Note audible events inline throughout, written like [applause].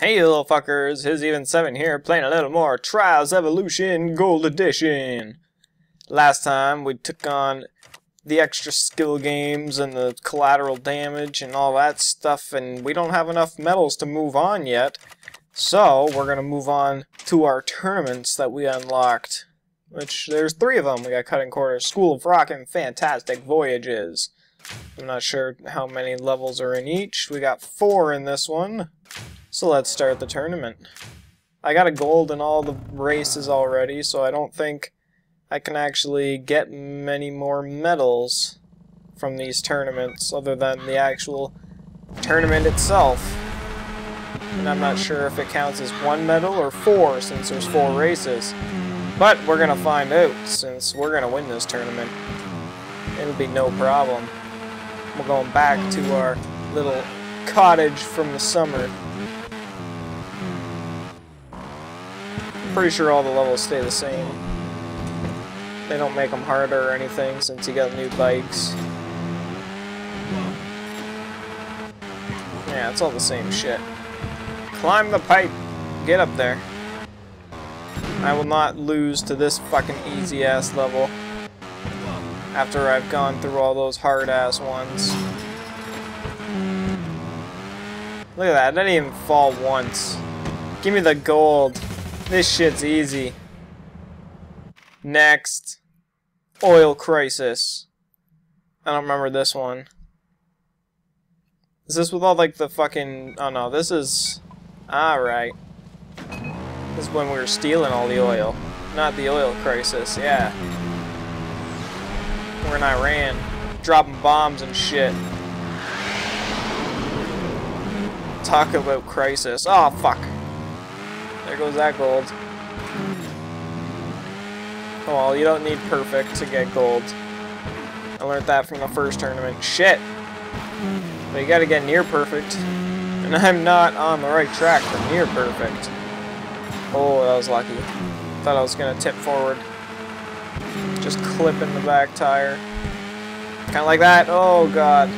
Hey little fuckers, his even 7 here, playing a little more Trials Evolution Gold Edition. Last time we took on the extra skill games and the collateral damage and all that stuff, and we don't have enough medals to move on yet. So, we're gonna move on to our tournaments that we unlocked. Which, there's three of them. We got Cutting Quarters, School of Rock, and Fantastic Voyages. I'm not sure how many levels are in each. We got four in this one. So let's start the tournament. I got a gold in all the races already, so I don't think I can actually get many more medals from these tournaments other than the actual tournament itself. And I'm not sure if it counts as one medal or four since there's four races. But we're gonna find out since we're gonna win this tournament. It'll be no problem. We're going back to our little cottage from the summer. Pretty sure all the levels stay the same. They don't make them harder or anything since you got new bikes. Yeah, it's all the same shit. Climb the pipe! Get up there. I will not lose to this fucking easy-ass level after I've gone through all those hard-ass ones. Look at that, I didn't even fall once. Give me the gold. This shit's easy. Next. Oil Crisis. I don't remember this one. Is this with all, like, the fucking... Oh, no, this is... Ah, Alright. This is when we were stealing all the oil. Not the oil crisis, yeah. We're in Iran. Dropping bombs and shit. Talk about crisis. Oh, fuck. There goes that gold. Oh, well, you don't need perfect to get gold. I learned that from the first tournament. Shit! But you gotta get near perfect. And I'm not on the right track for near perfect. Oh, that was lucky. Thought I was gonna tip forward. Just clipping the back tire. Kinda like that. Oh, God.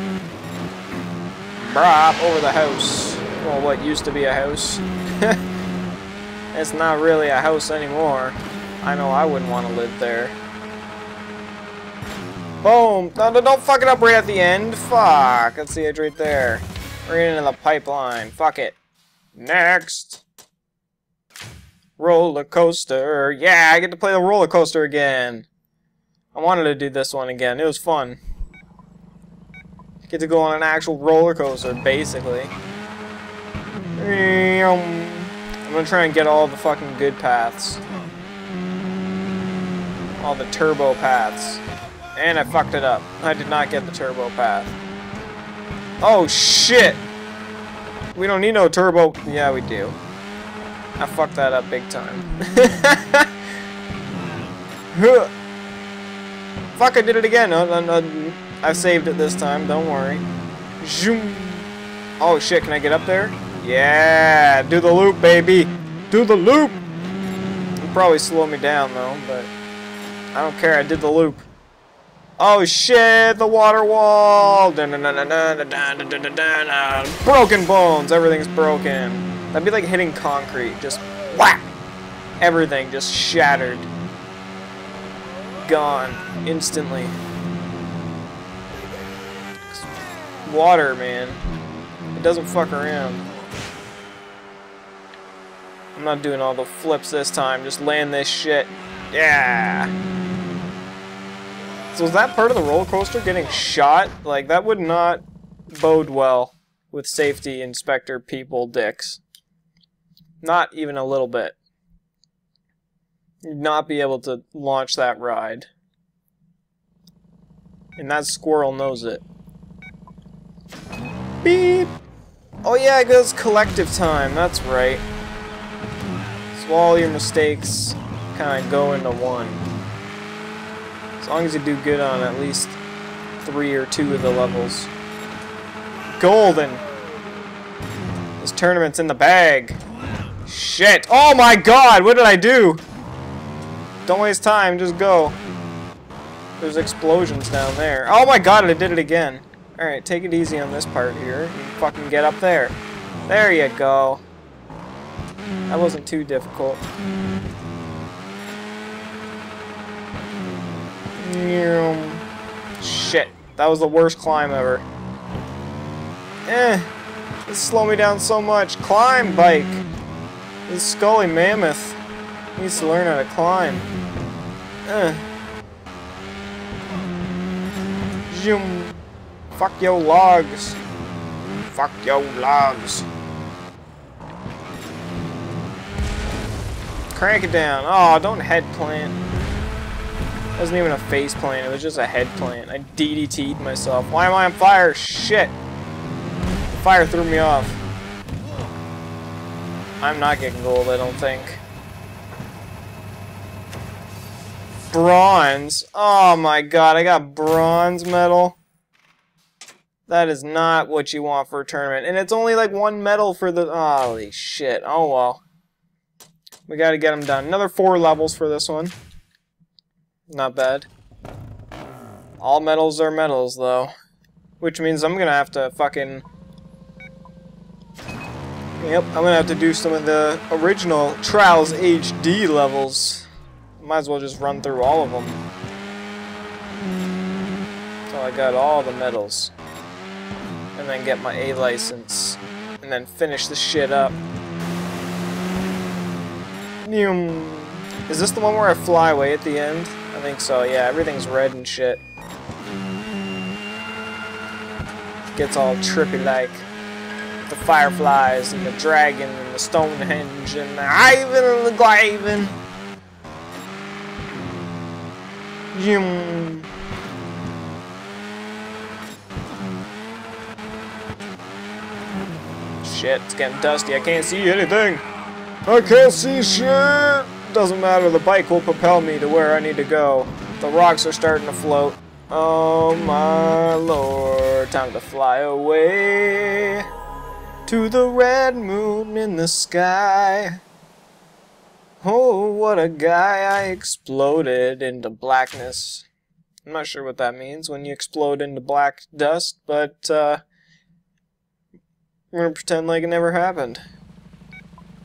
Brop over the house. Well, what used to be a house. [laughs] it's not really a house anymore. I know I wouldn't want to live there. Boom! No, no, don't fuck it up right at the end. Fuck. That's the edge right there. Right into the pipeline. Fuck it. Next. Roller coaster. Yeah, I get to play the roller coaster again. I wanted to do this one again. It was fun. Get to go on an actual roller coaster, basically. I'm gonna try and get all the fucking good paths. All the turbo paths. And I fucked it up. I did not get the turbo path. Oh shit! We don't need no turbo. Yeah, we do. I fucked that up big time. [laughs] Fuck, I did it again. Uh, uh, I saved it this time, don't worry. Zoom. Oh shit, can I get up there? Yeah, do the loop, baby. Do the loop. It'll probably slow me down though, but I don't care. I did the loop. Oh shit, the water wall. Broken bones. Everything's broken. That'd be like hitting concrete. Just whack. Everything just shattered. Gone. Instantly. Water, man. It doesn't fuck around. I'm not doing all the flips this time. Just land this shit. Yeah. So is that part of the roller coaster getting shot? Like, that would not bode well with safety inspector people dicks. Not even a little bit. You'd not be able to launch that ride. And that squirrel knows it. Beep! Oh yeah, it goes collective time, that's right all your mistakes kind of go into one. As long as you do good on at least three or two of the levels. Golden! This tournament's in the bag. Shit! Oh my god! What did I do? Don't waste time, just go. There's explosions down there. Oh my god, I did it again. Alright, take it easy on this part here. You fucking get up there. There you go. That wasn't too difficult. Shit, that was the worst climb ever. Eh, this slow me down so much. Climb, bike! This Scully Mammoth needs to learn how to climb. Eh. Zoom. Fuck your logs. Fuck your logs. Crank it down. Oh, don't head plant. It wasn't even a face plant, it was just a head plant. I DDT'd myself. Why am I on fire? Shit! The fire threw me off. I'm not getting gold, I don't think. Bronze? Oh my god, I got bronze medal. That is not what you want for a tournament. And it's only like one medal for the... Holy shit. Oh well. We gotta get them done. Another four levels for this one. Not bad. All medals are medals, though. Which means I'm gonna have to fucking... Yep, I'm gonna have to do some of the original Trials HD levels. Might as well just run through all of them. So I got all the medals. And then get my A license. And then finish the shit up. Is this the one where I fly away at the end? I think so, yeah. Everything's red and shit. Gets all trippy-like. The fireflies and the dragon and the Stonehenge and the Ivan and the Glyven. Yum. Shit, it's getting dusty. I can't see anything. I can't see shit! Doesn't matter, the bike will propel me to where I need to go. The rocks are starting to float. Oh my lord, time to fly away to the red moon in the sky. Oh, what a guy, I exploded into blackness. I'm not sure what that means when you explode into black dust, but uh, we're gonna pretend like it never happened.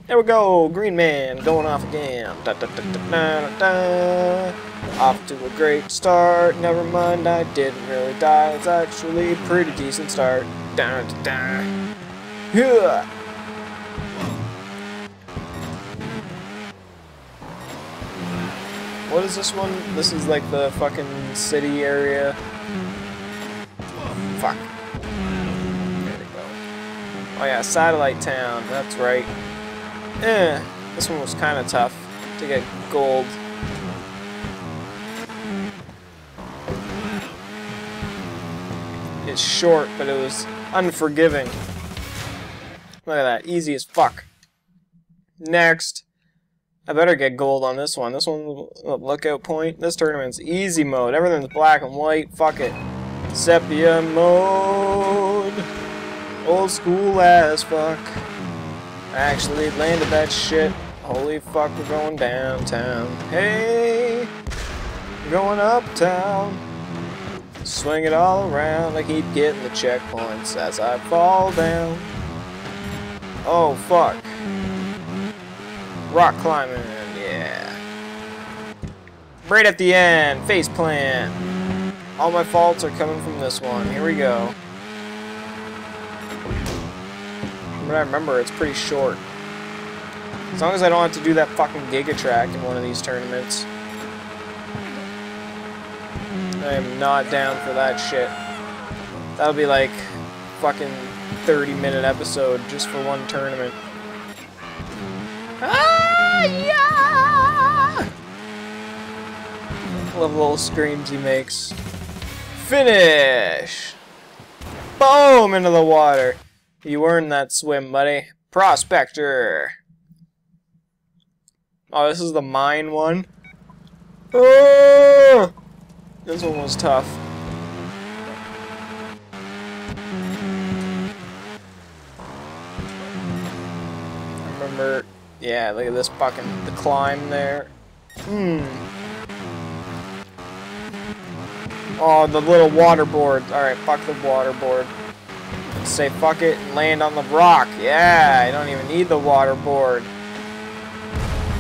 There we go, Green Man going off again. Da, da, da, off to a great start. Never mind, I didn't really die. It's actually a pretty decent start. Da, da, da. Yeah. What is this one? This is like the fucking city area. Fuck. There we go. Oh yeah, Satellite Town. That's right. Eh, this one was kind of tough to get gold. It's short, but it was unforgiving. Look at that, easy as fuck. Next. I better get gold on this one. This one, lookout point. This tournament's easy mode. Everything's black and white. Fuck it. Sepia mode. Old school as fuck. Actually landed that shit. Holy fuck, we're going downtown. Hey, we're going uptown. Swing it all around. I keep getting the checkpoints as I fall down. Oh, fuck. Rock climbing, yeah. Right at the end, face plant. All my faults are coming from this one. Here we go. But I remember, it's pretty short. As long as I don't have to do that fucking Giga Track in one of these tournaments. I am not down for that shit. That'll be like fucking 30 minute episode just for one tournament. Ah, yeah! Love the little screams he makes. Finish! Boom! Into the water. You earned that swim, buddy. Prospector. Oh, this is the mine one. Oh! This one was tough. I remember, yeah, look at this fucking, the climb there. Hmm. Oh, the little waterboard. Alright, fuck the waterboard say fuck it and land on the rock. Yeah, I don't even need the water board.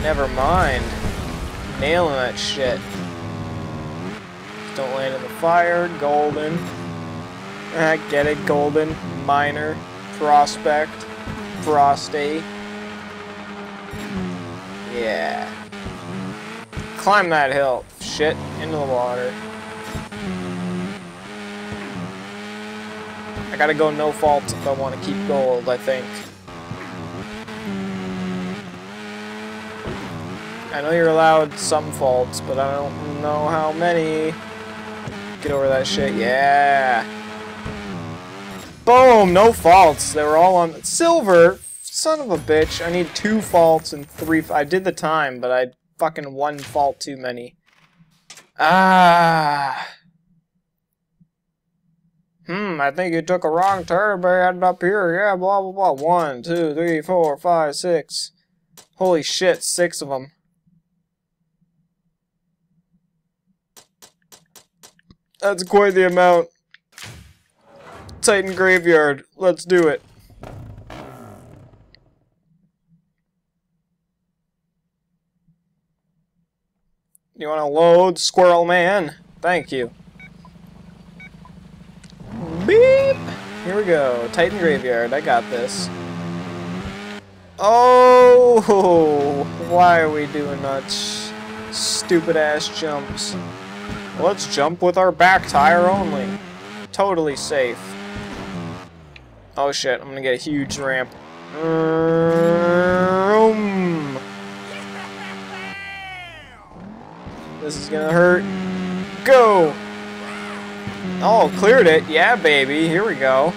Never mind. Nailing that shit. Don't land in the fire. Golden. Ah, get it? Golden. Minor. Prospect. Frosty. Yeah. Climb that hill. Shit. Into the water. I gotta go no faults if I want to keep gold, I think. I know you're allowed some faults, but I don't know how many. Get over that shit. Yeah. Boom! No faults. They were all on silver. Son of a bitch. I need two faults and three. I did the time, but I fucking one fault too many. Ah. Hmm, I think you took a wrong turn by heading up here. Yeah, blah, blah, blah. One, two, three, four, five, six. Holy shit, six of them. That's quite the amount. Titan Graveyard. Let's do it. You want to load Squirrel Man? Thank you. Beep! Here we go. Titan Graveyard. I got this. Oh! Why are we doing such stupid ass jumps? Let's jump with our back tire only. Totally safe. Oh shit, I'm gonna get a huge ramp. This is gonna hurt. Go! Oh, cleared it. Yeah, baby. Here we go.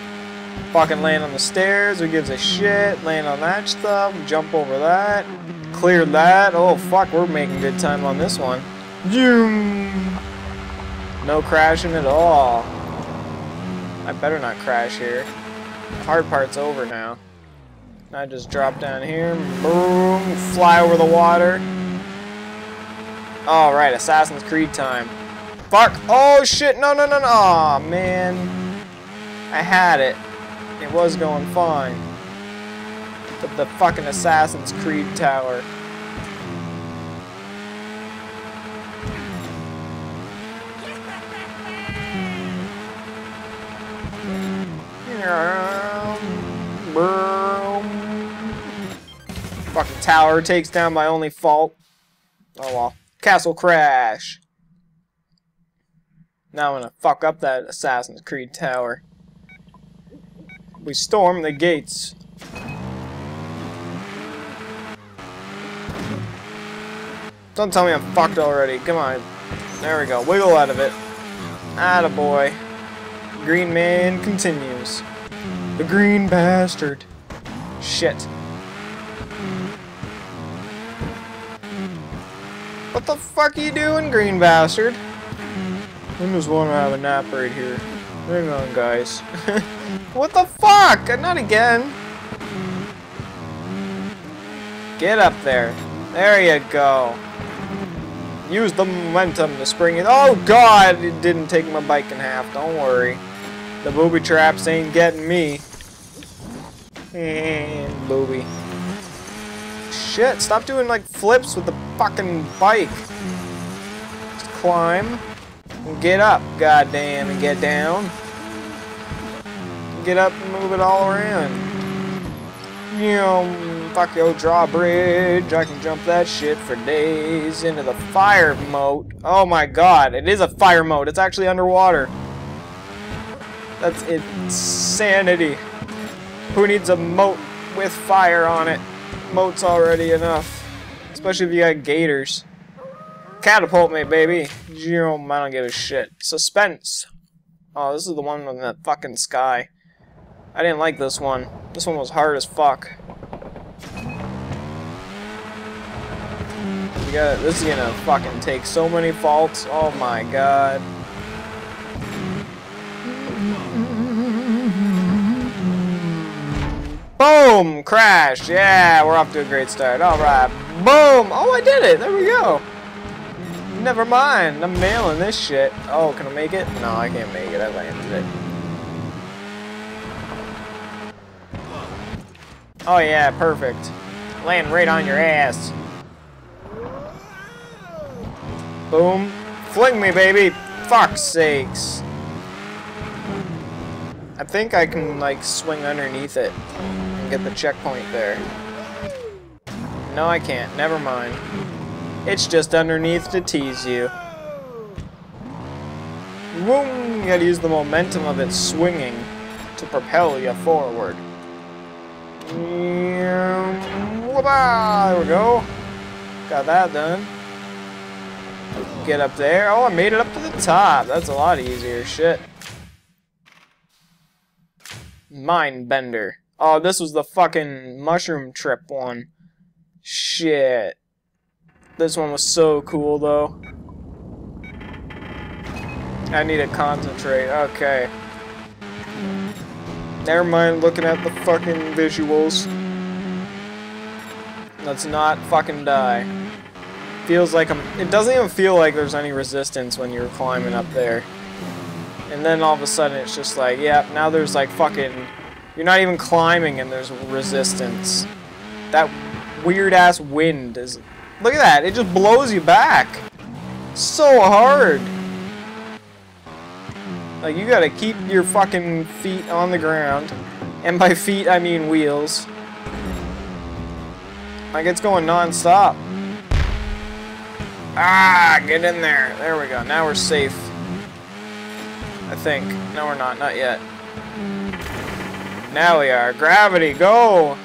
Fucking land on the stairs. Who gives a shit? Land on that stuff. Jump over that. Cleared that. Oh, fuck. We're making good time on this one. No crashing at all. I better not crash here. Hard part's over now. I just drop down here. Boom. Fly over the water. Alright, Assassin's Creed time. Fuck! Oh shit! No, no, no, no! Aw, man. I had it. It was going fine. But the fucking Assassin's Creed tower. Fucking tower takes down my only fault. Oh well. Castle crash. Now I'm gonna fuck up that Assassin's Creed tower. We storm the gates. Don't tell me I'm fucked already. Come on. There we go. Wiggle out of it. Attaboy. Green man continues. The green bastard. Shit. What the fuck are you doing, green bastard? I just want to have a nap right here. Hang on, guys. [laughs] what the fuck? Not again. Get up there. There you go. Use the momentum to spring it. Oh god, it didn't take my bike in half. Don't worry. The booby traps ain't getting me. And booby. Shit, stop doing like flips with the fucking bike. Just climb. Get up, goddamn, and get down. Get up and move it all around. You know, fuck your drawbridge. I can jump that shit for days into the fire moat. Oh my god, it is a fire moat. It's actually underwater. That's insanity. Who needs a moat with fire on it? Moat's already enough. Especially if you got gators. Catapult me, baby. Jerome, I don't give a shit. Suspense. Oh, this is the one in that fucking sky. I didn't like this one. This one was hard as fuck. We got this is gonna fucking take so many faults. Oh my god. Boom! Crash! Yeah, we're off to a great start. Alright. Boom! Oh, I did it! There we go. Never mind. I'm mailing this shit. Oh, can I make it? No, I can't make it. I landed it. Oh yeah, perfect. Land right on your ass. Boom. Fling me, baby! Fuck's sakes. I think I can, like, swing underneath it and get the checkpoint there. No, I can't. Never mind. It's just underneath to tease you. Boom! You gotta use the momentum of it swinging to propel you forward. There we go. Got that done. Get up there. Oh, I made it up to the top. That's a lot easier. Shit. Mind Bender. Oh, this was the fucking mushroom trip one. Shit. This one was so cool, though. I need to concentrate. Okay. Never mind looking at the fucking visuals. Let's not fucking die. Feels like I'm... It doesn't even feel like there's any resistance when you're climbing up there. And then all of a sudden it's just like, yeah, now there's like fucking... You're not even climbing and there's resistance. That weird-ass wind is... Look at that, it just blows you back. So hard. Like, you gotta keep your fucking feet on the ground. And by feet, I mean wheels. Like, it's going non-stop. Ah, get in there. There we go. Now we're safe. I think. No, we're not. Not yet. Now we are. Gravity, go!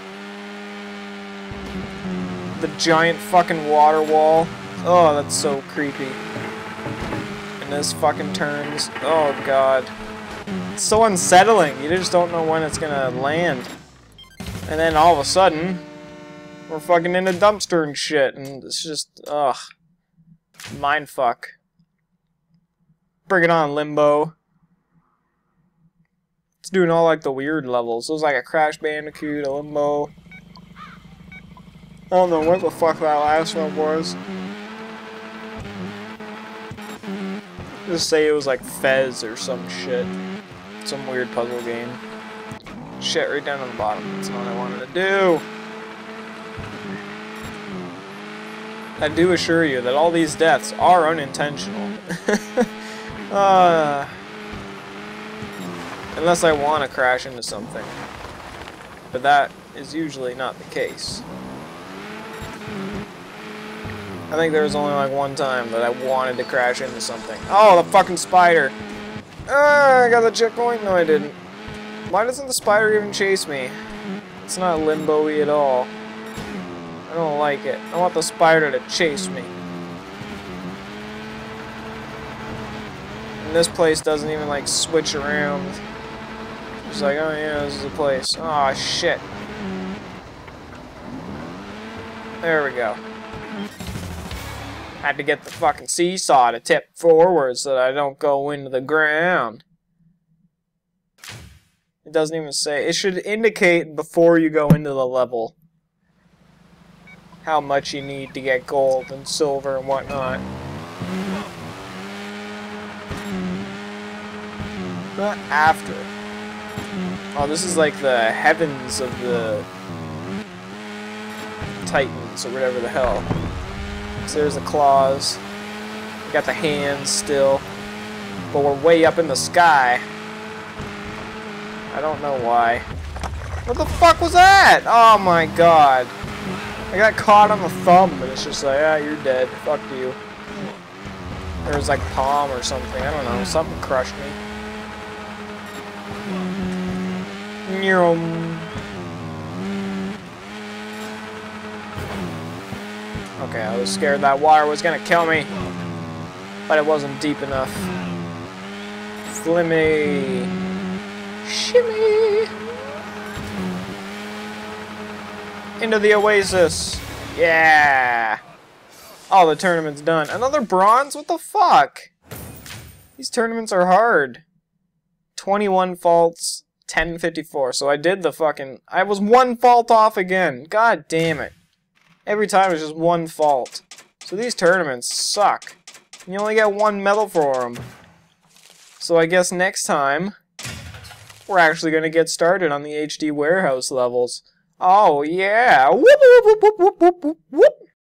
The giant fucking water wall. Oh, that's so creepy And this fucking turns. Oh god. It's so unsettling. You just don't know when it's gonna land. And then all of a sudden, we're fucking in a dumpster and shit, and it's just, ugh. Mind fuck. Bring it on, Limbo. It's doing all like the weird levels. It was like a Crash Bandicoot, a Limbo. I don't know what the fuck that last one was. Just say it was like Fez or some shit. Some weird puzzle game. Shit, right down on the bottom. That's not what I wanted to do. I do assure you that all these deaths are unintentional. [laughs] uh, unless I want to crash into something. But that is usually not the case. I think there was only like one time that I wanted to crash into something. Oh, the fucking spider! Ah, I got the checkpoint? No, I didn't. Why doesn't the spider even chase me? It's not limbo-y at all. I don't like it. I want the spider to chase me. And this place doesn't even like switch around. It's like, oh yeah, this is a place. Oh shit. There we go. Had to get the fucking seesaw to tip forward so that I don't go into the ground. It doesn't even say. It should indicate before you go into the level how much you need to get gold and silver and whatnot. Not after. Oh, this is like the heavens of the Titans or whatever the hell. So there's the claws. We got the hands still. But we're way up in the sky. I don't know why. What the fuck was that? Oh my god. I got caught on the thumb and it's just like, ah, you're dead. Fuck you. There was like palm or something. I don't know. Something crushed me. Neural. Okay, I was scared that water was gonna kill me. But it wasn't deep enough. Flimmy. Shimmy. Into the oasis. Yeah. Oh, the tournament's done. Another bronze? What the fuck? These tournaments are hard. 21 faults, 1054. So I did the fucking... I was one fault off again. God damn it. Every time it's just one fault. So these tournaments suck. You only get one medal for them. So I guess next time, we're actually going to get started on the HD warehouse levels. Oh, yeah. Whoop, whoop, whoop.